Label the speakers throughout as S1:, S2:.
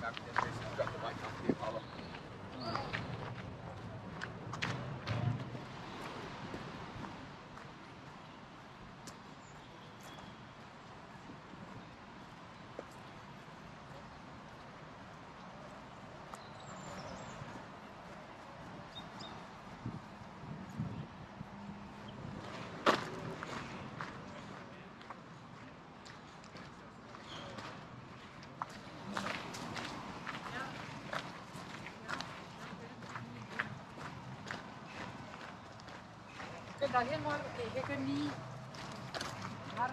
S1: back. Maar heel mooi, oké. Je kunt niet hard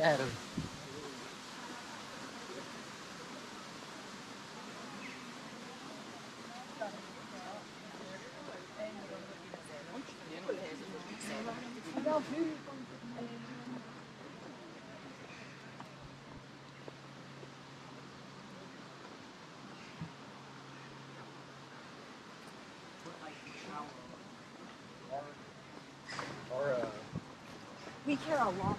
S1: at him. We care a lot.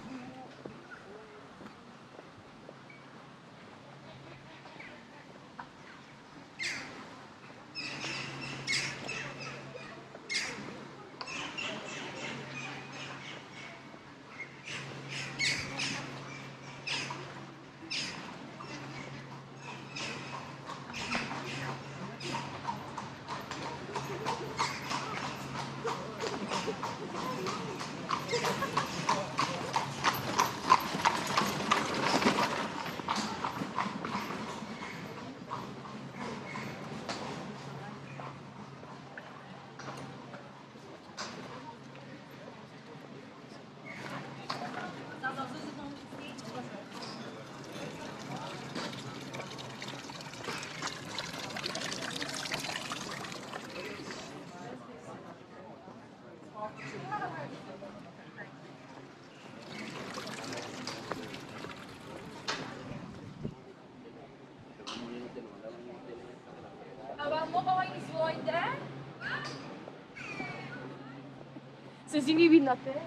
S1: Sözünü bil Nate.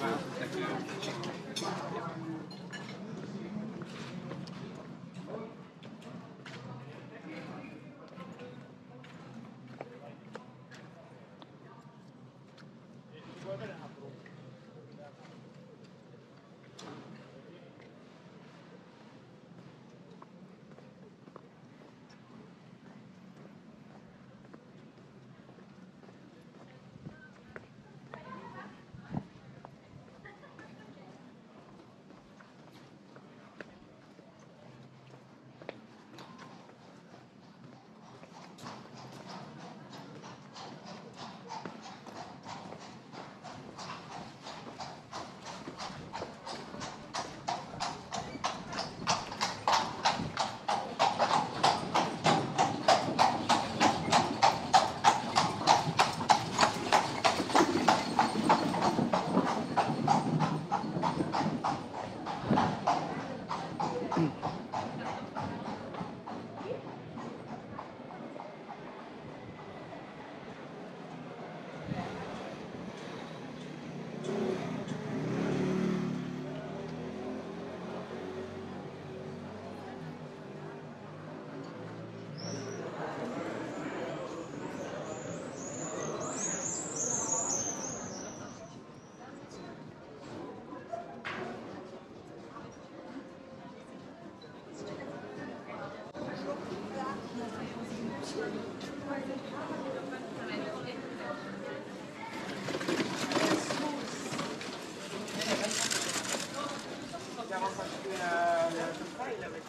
S1: Thank you.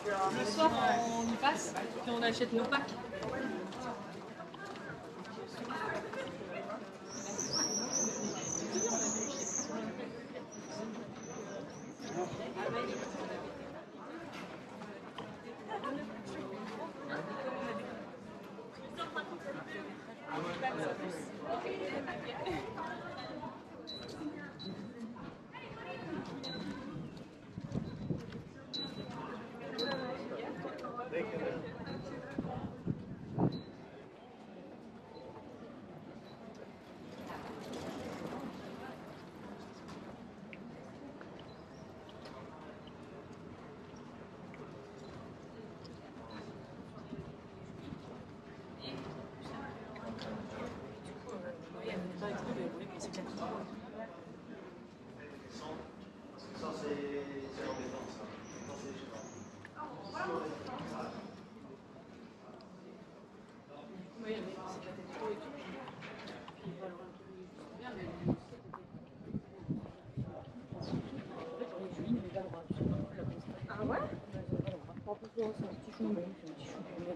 S1: Euh, le soir, on y passe et on achète nos packs. Тяжело, тяжело, тяжело.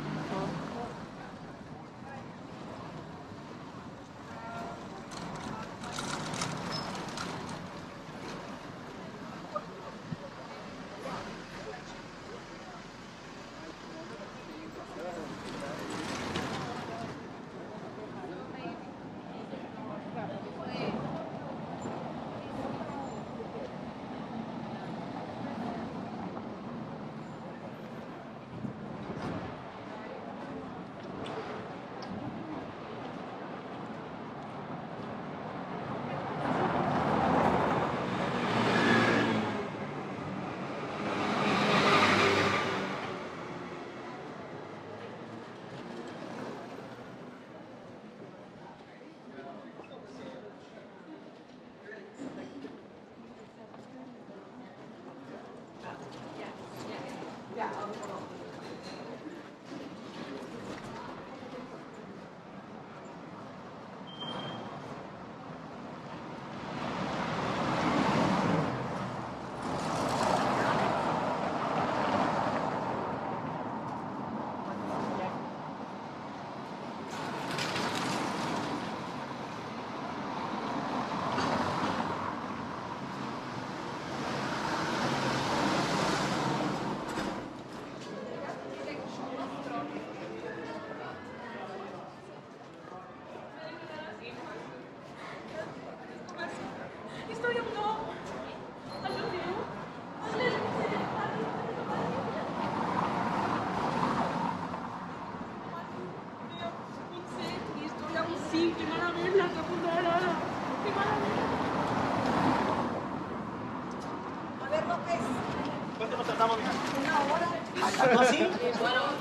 S1: horrible, te apuntalara. ¡Qué mala mía! A ver, López. ¿Cuánto nos tratamos, mija? Una hora. ¿Hasta así? bueno.